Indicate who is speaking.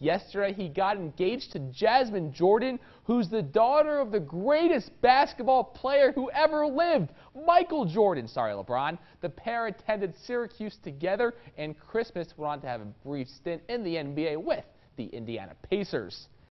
Speaker 1: Yesterday, he got engaged to Jasmine Jordan, who's the daughter of the greatest basketball player who ever lived, Michael Jordan. Sorry, LeBron. The pair attended Syracuse together, and Christmas went on to have a brief stint in the NBA with the Indiana Pacers.